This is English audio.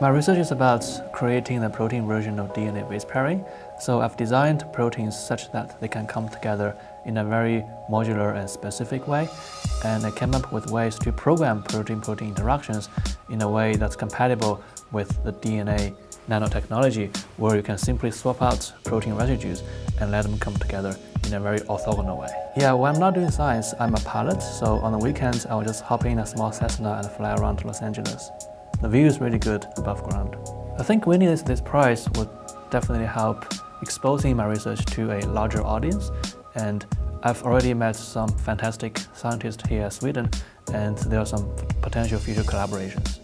My research is about creating the protein version of DNA base pairing. So I've designed proteins such that they can come together in a very modular and specific way. And I came up with ways to program protein-protein interactions in a way that's compatible with the DNA nanotechnology, where you can simply swap out protein residues and let them come together in a very orthogonal way. Yeah, when I'm not doing science, I'm a pilot, so on the weekends I'll just hop in a small Cessna and fly around Los Angeles. The view is really good above ground. I think winning this, this prize would definitely help exposing my research to a larger audience and I've already met some fantastic scientists here in Sweden and there are some potential future collaborations.